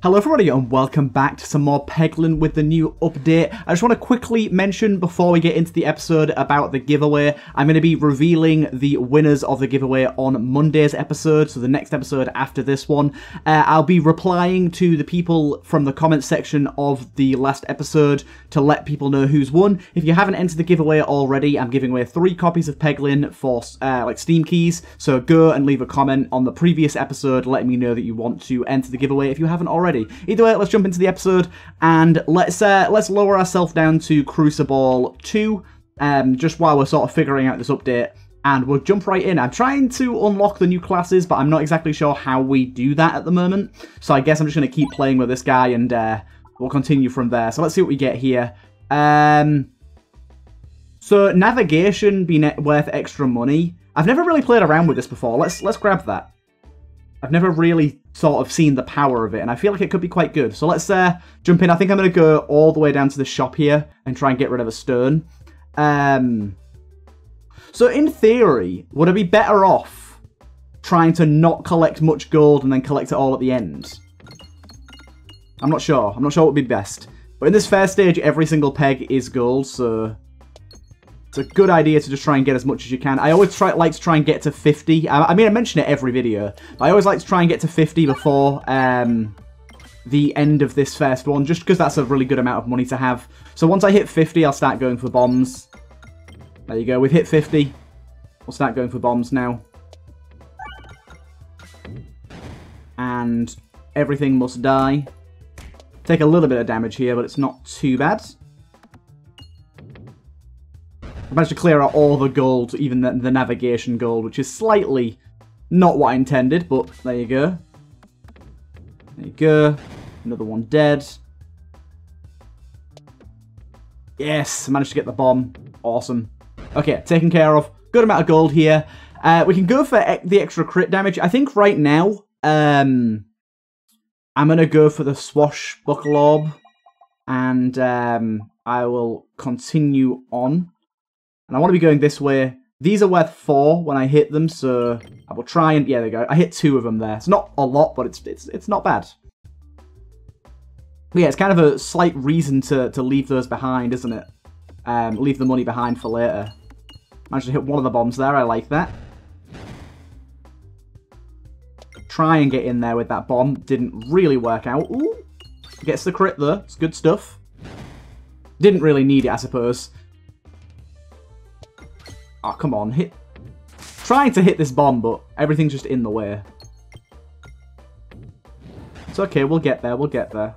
Hello everybody and welcome back to some more Peglin with the new update. I just want to quickly mention before we get into the episode about the giveaway, I'm going to be revealing the winners of the giveaway on Monday's episode, so the next episode after this one. Uh, I'll be replying to the people from the comment section of the last episode to let people know who's won. If you haven't entered the giveaway already, I'm giving away three copies of Peglin for uh, like Steam keys, so go and leave a comment on the previous episode letting me know that you want to enter the giveaway if you haven't already already. Either way, let's jump into the episode and let's uh, let's lower ourselves down to Crucible 2, um, just while we're sort of figuring out this update. And we'll jump right in. I'm trying to unlock the new classes, but I'm not exactly sure how we do that at the moment. So I guess I'm just going to keep playing with this guy and uh, we'll continue from there. So let's see what we get here. Um, so navigation be worth extra money. I've never really played around with this before. Let's let's grab that. I've never really sort of seen the power of it, and I feel like it could be quite good. So let's uh, jump in. I think I'm going to go all the way down to the shop here and try and get rid of a stone. Um, so in theory, would I be better off trying to not collect much gold and then collect it all at the end? I'm not sure. I'm not sure what would be best. But in this first stage, every single peg is gold, so it's a good idea to just try and get as much as you can. I always try like to try and get to 50. I, I mean, I mention it every video. But I always like to try and get to 50 before um, the end of this first one, just because that's a really good amount of money to have. So once I hit 50, I'll start going for bombs. There you go. We've hit 50. We'll start going for bombs now. And everything must die. Take a little bit of damage here, but it's not too bad. I managed to clear out all the gold, even the, the navigation gold, which is slightly not what I intended, but there you go. There you go. Another one dead. Yes, managed to get the bomb. Awesome. Okay, taken care of. Good amount of gold here. Uh, we can go for e the extra crit damage. I think right now, um, I'm going to go for the swashbuckle orb. And um, I will continue on. And I want to be going this way. These are worth four when I hit them, so I will try and... Yeah, there you go. I hit two of them there. It's not a lot, but it's it's it's not bad. But yeah, it's kind of a slight reason to, to leave those behind, isn't it? Um, leave the money behind for later. Managed to hit one of the bombs there. I like that. Try and get in there with that bomb. Didn't really work out. Ooh. Gets the crit, though. It's good stuff. Didn't really need it, I suppose. Oh, come on. Hit. Trying to hit this bomb, but everything's just in the way. It's okay. We'll get there. We'll get there.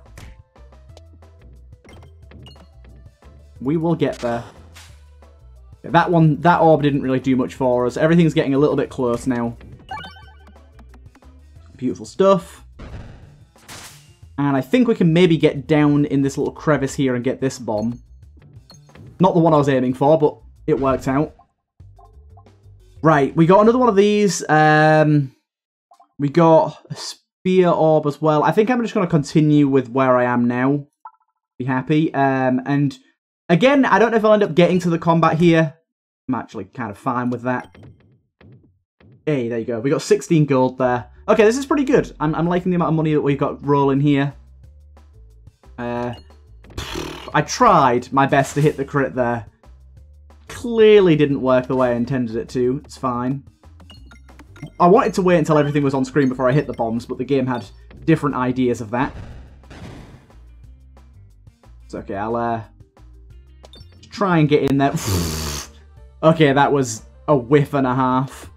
We will get there. That one, that orb didn't really do much for us. Everything's getting a little bit close now. Beautiful stuff. And I think we can maybe get down in this little crevice here and get this bomb. Not the one I was aiming for, but it worked out. Right, we got another one of these. Um, we got a spear orb as well. I think I'm just going to continue with where I am now. Be happy. Um, and again, I don't know if I'll end up getting to the combat here. I'm actually kind of fine with that. Hey, there you go. We got 16 gold there. Okay, this is pretty good. I'm, I'm liking the amount of money that we've got rolling here. Uh, I tried my best to hit the crit there clearly didn't work the way I intended it to. It's fine. I wanted to wait until everything was on screen before I hit the bombs, but the game had different ideas of that. It's okay, I'll uh, try and get in there. okay, that was a whiff and a half.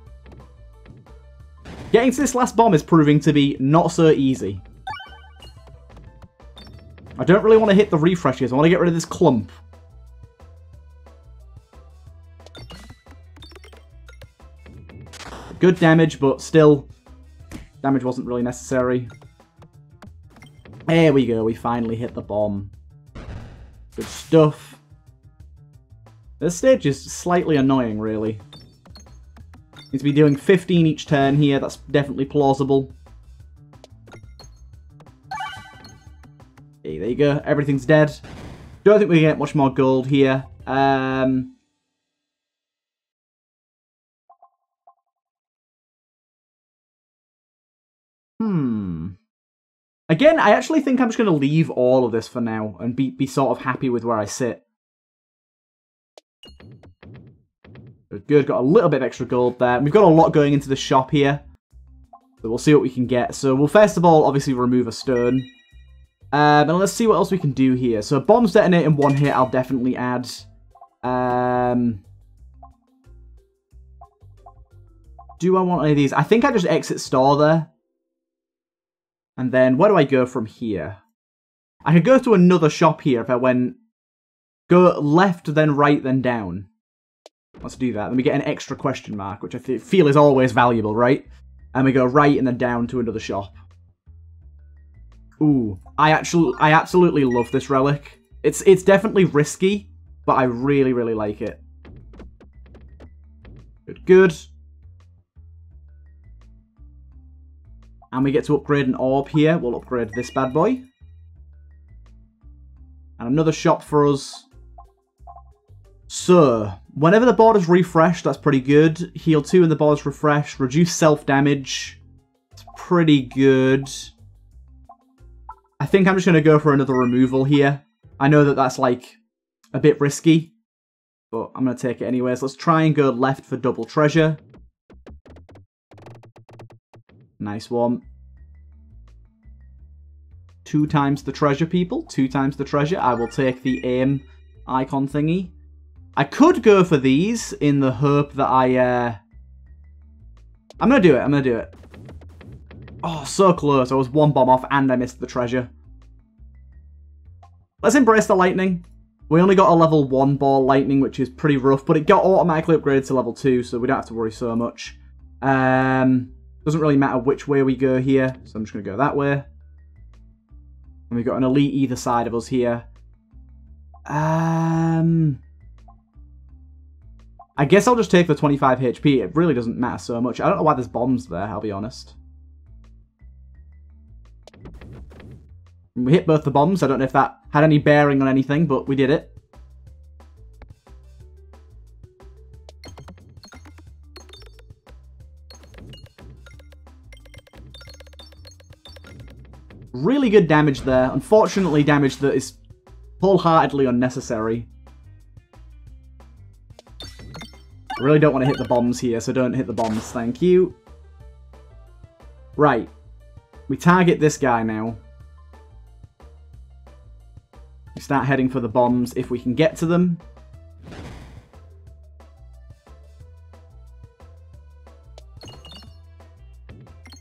Getting to this last bomb is proving to be not so easy. I don't really want to hit the refreshes. I want to get rid of this clump. Good damage, but still, damage wasn't really necessary. There we go, we finally hit the bomb. Good stuff. This stage is slightly annoying, really. Need to be doing 15 each turn here, that's definitely plausible. Hey, there you go, everything's dead. Don't think we get much more gold here. Um, Again, I actually think I'm just going to leave all of this for now and be, be sort of happy with where I sit. Good, good. Got a little bit of extra gold there. We've got a lot going into the shop here. So we'll see what we can get. So we'll first of all, obviously, remove a stone. Um, and let's see what else we can do here. So bombs detonate in one hit, I'll definitely add. Um, do I want any of these? I think I just exit store there. And then where do I go from here? I could go to another shop here if I went... Go left, then right, then down. Let's do that. Then we get an extra question mark, which I feel is always valuable, right? And we go right and then down to another shop. Ooh, I actually, I absolutely love this relic. It's, it's definitely risky, but I really, really like it. Good, good. And we get to upgrade an orb here. We'll upgrade this bad boy. And another shop for us. So, whenever the board is refreshed, that's pretty good. Heal 2 and the board is refreshed. Reduce self-damage. It's pretty good. I think I'm just going to go for another removal here. I know that that's, like, a bit risky. But I'm going to take it anyways. Let's try and go left for double treasure. Nice one. Two times the treasure, people. Two times the treasure. I will take the aim icon thingy. I could go for these in the hope that I... Uh... I'm going to do it. I'm going to do it. Oh, so close. I was one bomb off and I missed the treasure. Let's embrace the lightning. We only got a level 1 ball lightning, which is pretty rough, but it got automatically upgraded to level 2, so we don't have to worry so much. Um, doesn't really matter which way we go here, so I'm just going to go that way. And we've got an elite either side of us here. Um, I guess I'll just take the 25 HP. It really doesn't matter so much. I don't know why there's bombs there, I'll be honest. We hit both the bombs. I don't know if that had any bearing on anything, but we did it. Really good damage there. Unfortunately, damage that is wholeheartedly unnecessary. I really don't want to hit the bombs here, so don't hit the bombs, thank you. Right. We target this guy now. We start heading for the bombs if we can get to them.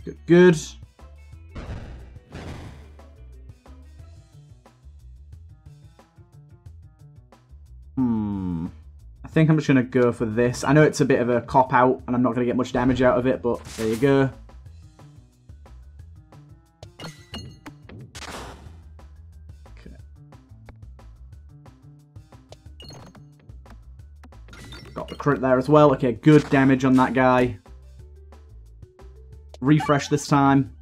Good, good. Think I'm just going to go for this. I know it's a bit of a cop-out, and I'm not going to get much damage out of it, but there you go. Got the crit there as well. Okay, good damage on that guy. Refresh this time.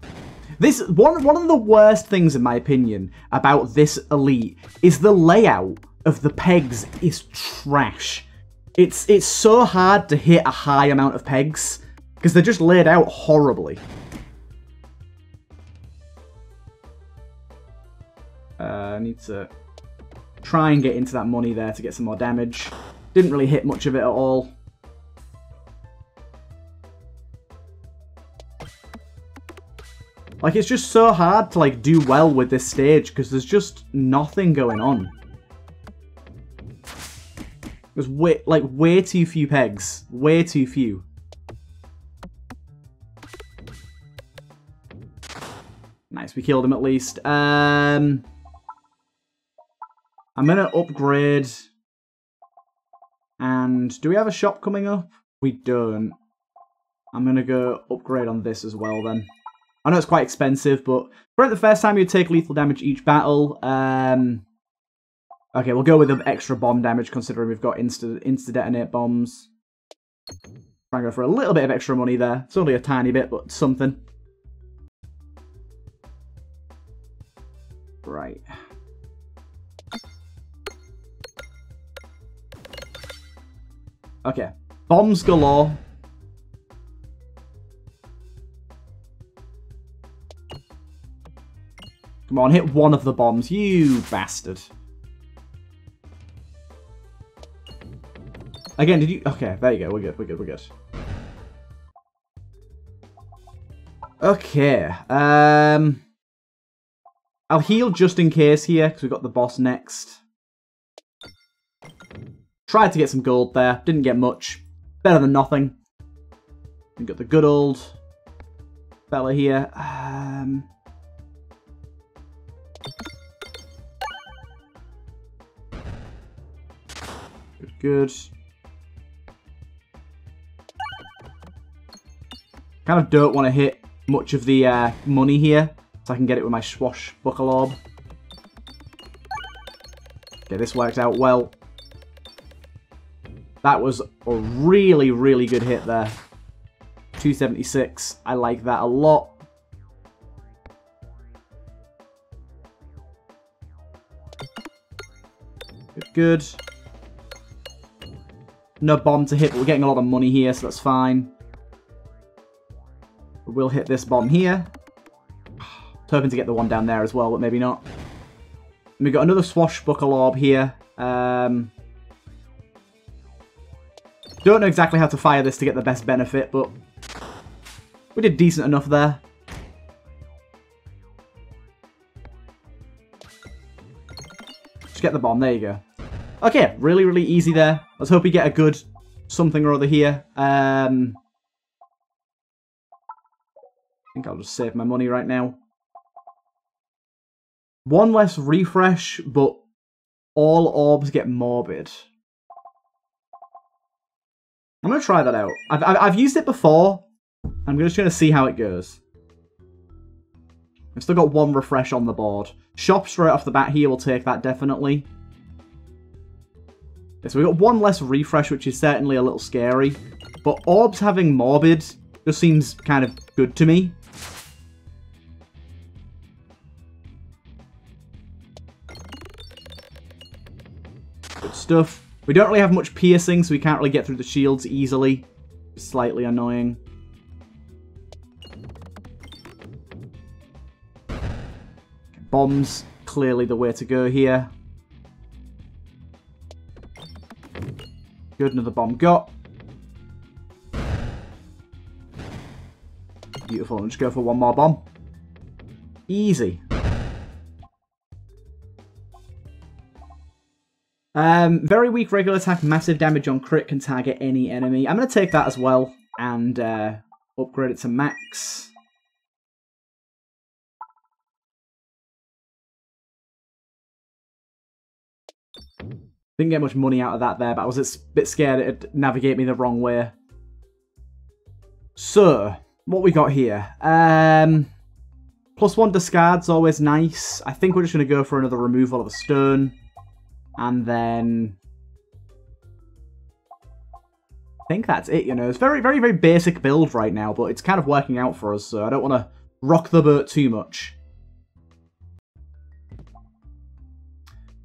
This one one of the worst things in my opinion about this elite is the layout of the pegs is trash. It's it's so hard to hit a high amount of pegs because they're just laid out horribly. Uh, I need to try and get into that money there to get some more damage. Didn't really hit much of it at all. Like, it's just so hard to, like, do well with this stage because there's just nothing going on. There's way, like, way too few pegs. Way too few. Nice, we killed him at least. Um, I'm going to upgrade. And do we have a shop coming up? We don't. I'm going to go upgrade on this as well then. I know it's quite expensive, but for the first time you take lethal damage each battle. Um, Okay, we'll go with the extra bomb damage considering we've got insta, insta detonate bombs. Try and go for a little bit of extra money there. It's only a tiny bit, but something. Right. Okay. Bombs galore. Come on, hit one of the bombs, you bastard. Again, did you... Okay, there you go. We're good, we're good, we're good. Okay. Um... I'll heal just in case here, because we've got the boss next. Tried to get some gold there. Didn't get much. Better than nothing. We've got the good old fella here. Um... Good, good. Kind of don't want to hit much of the uh, money here, so I can get it with my swashbuckle orb. Okay, this worked out well. That was a really, really good hit there. 276. I like that a lot. Good, good. No bomb to hit, but we're getting a lot of money here, so that's fine. We'll hit this bomb here. hoping to get the one down there as well, but maybe not. And we've got another swashbuckle orb here. Um, don't know exactly how to fire this to get the best benefit, but we did decent enough there. Just get the bomb, there you go. Okay, really, really easy there. Let's hope we get a good something or other here. Um, think I'll just save my money right now. One less refresh, but all orbs get morbid. I'm going to try that out. I've, I've used it before. I'm just going to see how it goes. I've still got one refresh on the board. Shop straight off the bat here will take that definitely. so we've got one less refresh, which is certainly a little scary. But orbs having morbid just seems kind of good to me. Good stuff. We don't really have much piercing, so we can't really get through the shields easily. Slightly annoying. Bombs, clearly the way to go here. Good, another bomb got. Beautiful, and just go for one more bomb. Easy. Um, very weak regular attack, massive damage on crit, can target any enemy. I'm going to take that as well and uh, upgrade it to max. Didn't get much money out of that there, but I was a bit scared it'd navigate me the wrong way. So, what we got here? Um, plus one discard's always nice. I think we're just going to go for another removal of a stone. And then... I think that's it, you know. It's very, very, very basic build right now, but it's kind of working out for us, so I don't want to rock the boat too much.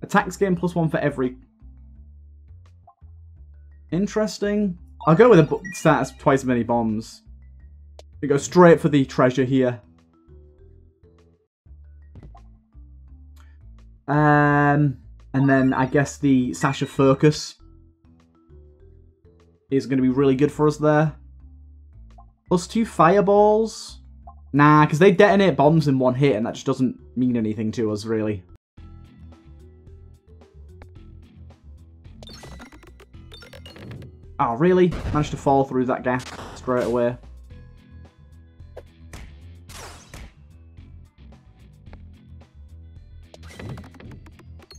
Attacks gain plus one for every... Interesting. I'll go with a status twice as many bombs. We go straight for the treasure here. Um... And then I guess the Sasha Focus is going to be really good for us there. Plus two fireballs. Nah, because they detonate bombs in one hit, and that just doesn't mean anything to us, really. Oh, really? Managed to fall through that gap straight away.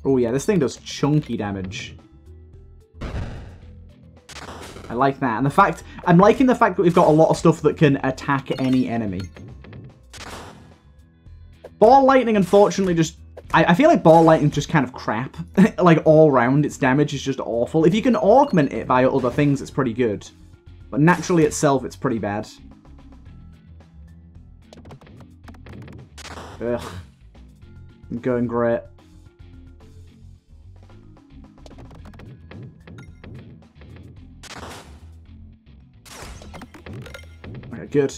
Oh yeah, this thing does chunky damage. I like that. And the fact, I'm liking the fact that we've got a lot of stuff that can attack any enemy. Ball Lightning, unfortunately, just... I, I feel like Ball Lightning just kind of crap. like, all round, its damage is just awful. If you can augment it by other things, it's pretty good. But naturally itself, it's pretty bad. Ugh. I'm going great. Good.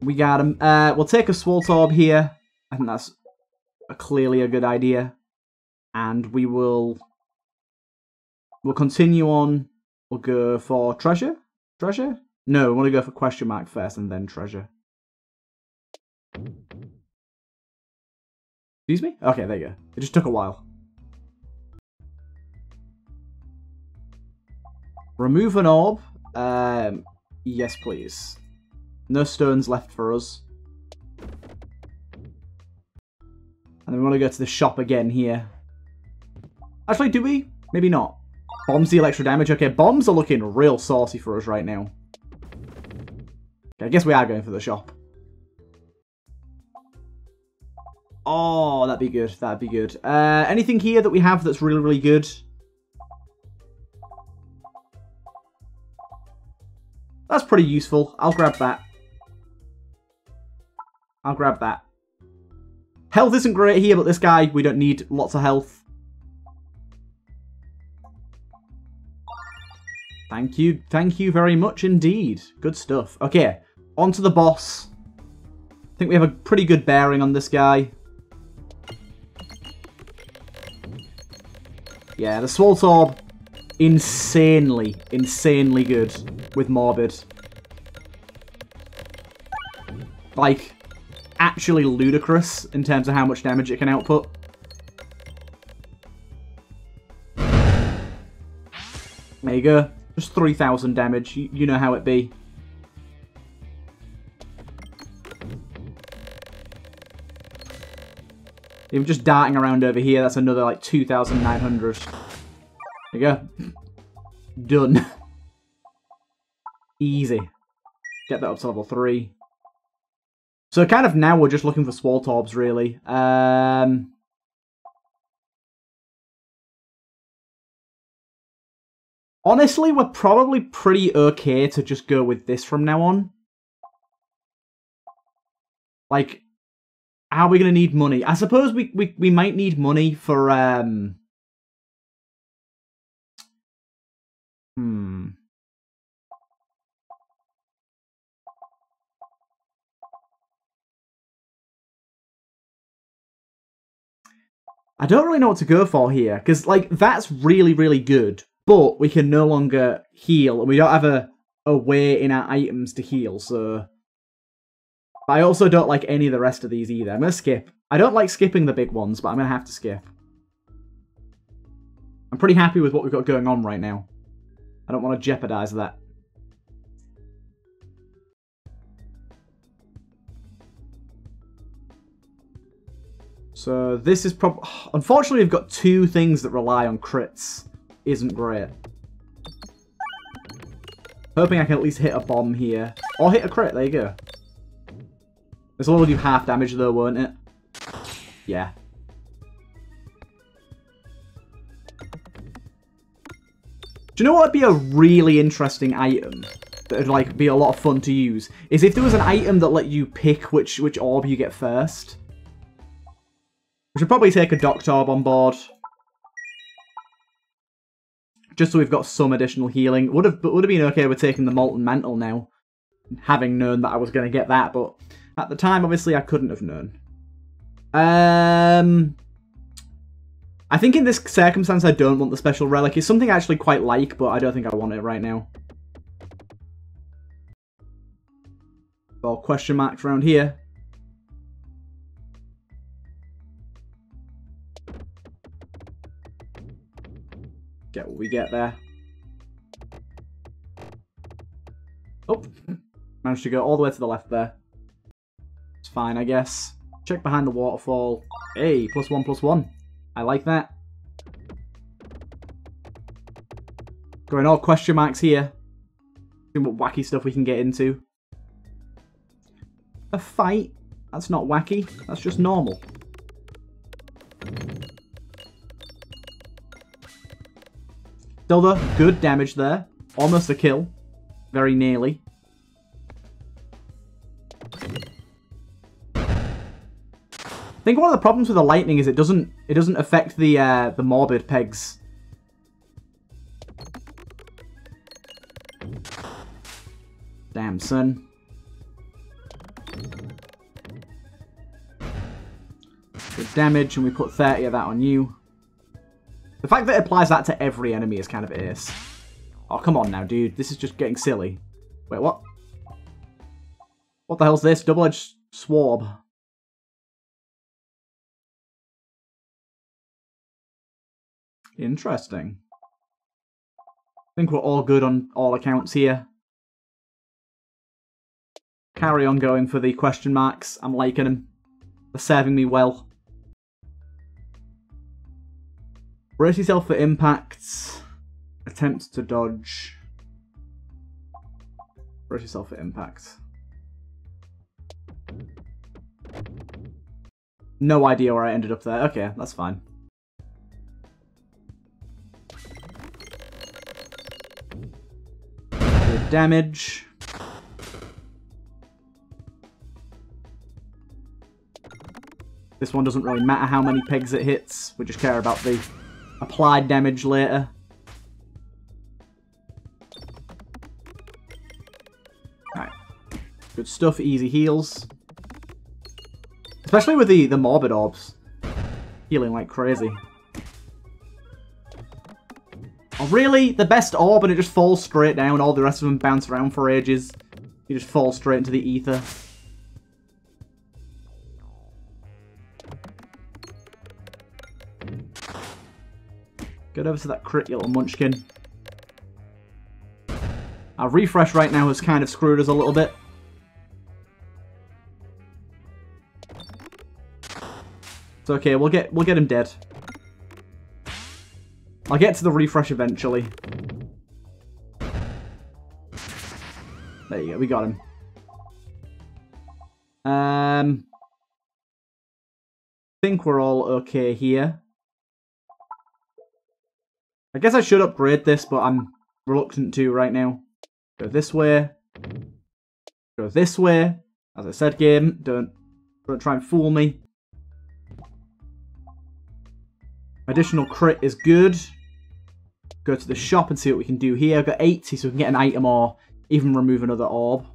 We got him. Uh, we'll take a Swaltorb here. I think that's a, clearly a good idea. And we will... We'll continue on. We'll go for treasure? Treasure? No, we want to go for question mark first and then treasure. Excuse me? Okay, there you go. It just took a while. Remove an orb. Um, yes, please. No stones left for us. And then we want to go to the shop again here. Actually, do we? Maybe not. Bombs the extra damage. Okay, bombs are looking real saucy for us right now. Okay, I guess we are going for the shop. Oh, that'd be good. That'd be good. Uh, anything here that we have that's really, really good? That's pretty useful. I'll grab that. I'll grab that. Health isn't great here, but this guy, we don't need lots of health. Thank you. Thank you very much indeed. Good stuff. Okay, on to the boss. I think we have a pretty good bearing on this guy. Yeah, the Swaltorb insanely, insanely good with Morbid. Like, actually ludicrous in terms of how much damage it can output. There you go. Just 3,000 damage. You, know how it be. Even just darting around over here, that's another like 2,900. There you go. Done. Easy. Get that up to level 3. So kind of now we're just looking for Swaltorbs, really. Um... Honestly, we're probably pretty okay to just go with this from now on. Like, are we going to need money? I suppose we, we, we might need money for... Um... Hmm... I don't really know what to go for here, because, like, that's really, really good, but we can no longer heal, and we don't have a, a way in our items to heal, so... I also don't like any of the rest of these either. I'm going to skip. I don't like skipping the big ones, but I'm going to have to skip. I'm pretty happy with what we've got going on right now. I don't want to jeopardize that. So this is prob- Unfortunately, we've got two things that rely on crits. Isn't great. Hoping I can at least hit a bomb here. Or hit a crit, there you go. This will only do half damage though, won't it? Yeah. You know what would be a really interesting item? That would like be a lot of fun to use? Is if there was an item that let you pick which, which orb you get first. We should probably take a Doctorb on board. Just so we've got some additional healing. Would have would have been okay with taking the Molten Mantle now. Having known that I was going to get that, but at the time, obviously, I couldn't have known. Um, I think in this circumstance, I don't want the Special Relic. It's something I actually quite like, but I don't think I want it right now. Or question marks around here. get what we get there. Oh, managed to go all the way to the left there. It's fine, I guess. Check behind the waterfall. Hey, plus one, plus one. I like that. Going all question marks here. Seeing what wacky stuff we can get into. A fight? That's not wacky. That's just normal. Though, good damage there. Almost a kill. Very nearly. I think one of the problems with the lightning is it doesn't it doesn't affect the uh, the morbid pegs. Damn son. Good damage, and we put 30 of that on you. The fact that it applies that to every enemy is kind of ace. Oh, come on now, dude. This is just getting silly. Wait, what? What the hell's this? Double-edged swab. Interesting. I think we're all good on all accounts here. Carry on going for the question marks. I'm liking them. They're serving me well. Brace yourself for impacts. Attempt to dodge. Brace yourself for impact. No idea where I ended up there. Okay, that's fine. Damage. This one doesn't really matter how many pegs it hits. We just care about the applied damage later. Alright. Good stuff, easy heals. Especially with the, the morbid orbs. Healing like crazy. Oh, really? The best orb and it just falls straight down, and all the rest of them bounce around for ages. You just fall straight into the ether. Get over to that crit, you little munchkin. Our refresh right now has kind of screwed us a little bit. It's okay, we'll get we'll get him dead. I'll get to the refresh eventually. There you go, we got him. Um, think we're all okay here. I guess I should upgrade this, but I'm reluctant to right now. Go this way. Go this way. As I said, game, don't, don't try and fool me. Additional crit is good. Go to the shop and see what we can do here. I've got 80, so we can get an item or even remove another orb.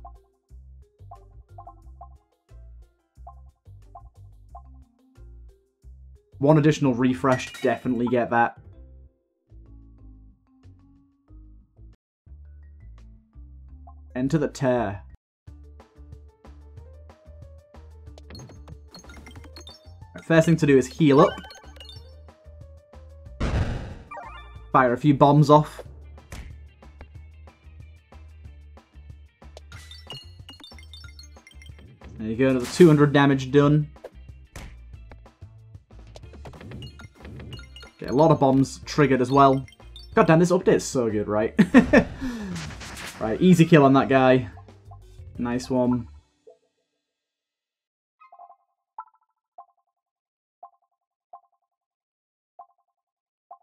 One additional refresh, definitely get that. Enter the tear. First thing to do is heal up. Fire a few bombs off. There you go, another 200 damage done. Get a lot of bombs triggered as well. God damn, this update's so good, right? Right, easy kill on that guy. Nice one.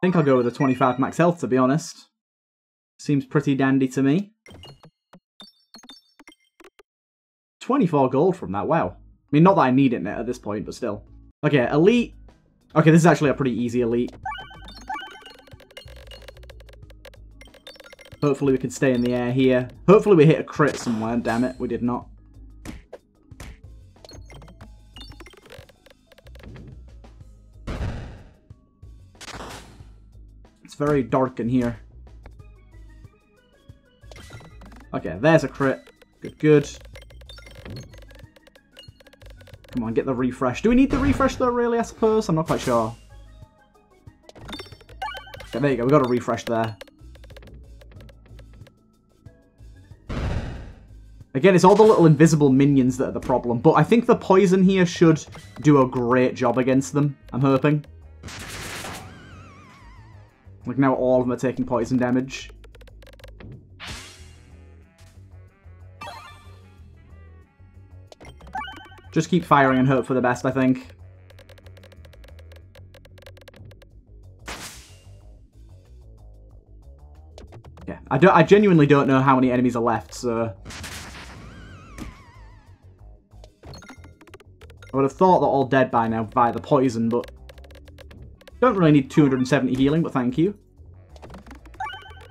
Think I'll go with a 25 max health, to be honest. Seems pretty dandy to me. 24 gold from that, wow. I mean, not that I need it at this point, but still. Okay, elite. Okay, this is actually a pretty easy elite. Hopefully we can stay in the air here. Hopefully we hit a crit somewhere. Damn it, we did not. It's very dark in here. Okay, there's a crit. Good, good. Come on, get the refresh. Do we need the refresh though, really, I suppose? I'm not quite sure. Okay, there you go. We got a refresh there. Again, it's all the little invisible minions that are the problem, but I think the poison here should do a great job against them, I'm hoping. Like now all of them are taking poison damage. Just keep firing and hope for the best, I think. Yeah, I, don't, I genuinely don't know how many enemies are left, so... I would have thought they're all dead by now via the poison, but... Don't really need 270 healing, but thank you.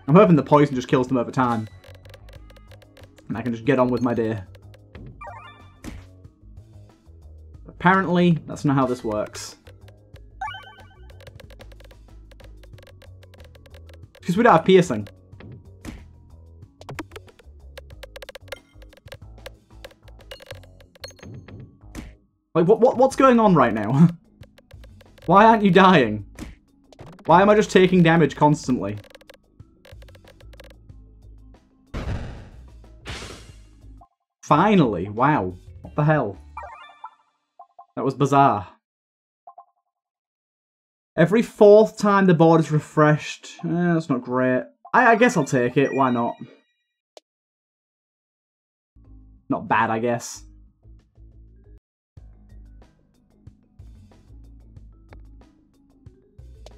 I'm hoping the poison just kills them over time. And I can just get on with my day. Apparently, that's not how this works. Because we don't have piercing. Like, what, what what's going on right now? Why aren't you dying? Why am I just taking damage constantly? Finally, wow. What the hell? That was bizarre. Every fourth time the board is refreshed. Eh, that's not great. I, I guess I'll take it. Why not? Not bad, I guess.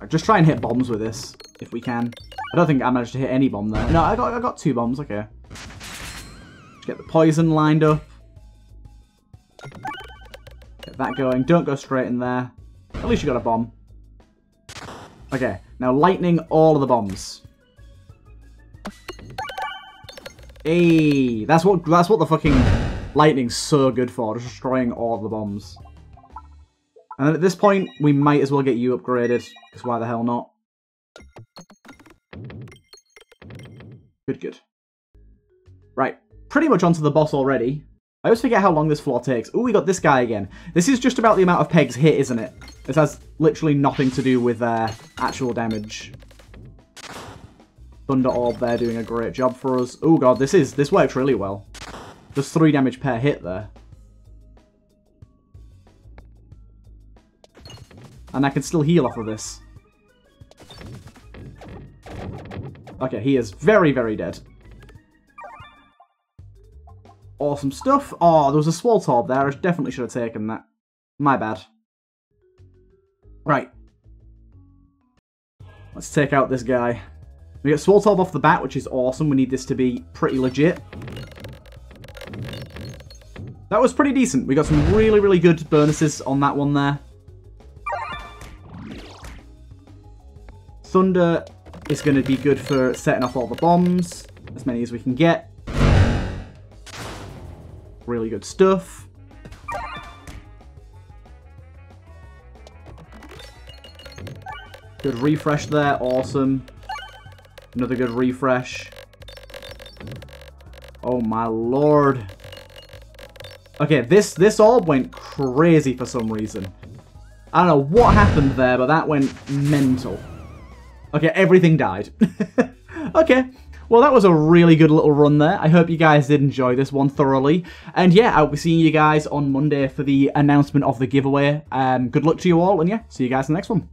Just try and hit bombs with this, if we can. I don't think I managed to hit any bomb there. No, I got I got two bombs, okay. Just get the poison lined up. Get that going. Don't go straight in there. At least you got a bomb. Okay, now lightning all of the bombs. Hey, that's what that's what the fucking lightning's so good for, destroying all the bombs. And then at this point, we might as well get you upgraded, because why the hell not? Good, good. Right, pretty much onto the boss already. I always forget how long this floor takes. Oh, we got this guy again. This is just about the amount of pegs hit, isn't it? This has literally nothing to do with uh, actual damage. Thunder Orb there doing a great job for us. Oh god, this is this works really well. Just three damage per hit there. And I can still heal off of this. Okay, he is very, very dead. Awesome stuff. Oh, there was a Swaltorb there. I definitely should have taken that. My bad. Right. Let's take out this guy. We get Swaltorb off the bat, which is awesome. We need this to be pretty legit. That was pretty decent. We got some really, really good bonuses on that one there. Thunder is going to be good for setting off all the bombs, as many as we can get. Really good stuff. Good refresh there, awesome. Another good refresh. Oh my lord. Okay, this, this orb went crazy for some reason. I don't know what happened there, but that went mental. Okay, everything died. okay. Well, that was a really good little run there. I hope you guys did enjoy this one thoroughly. And yeah, I'll be seeing you guys on Monday for the announcement of the giveaway. Um, good luck to you all, and yeah, see you guys in the next one.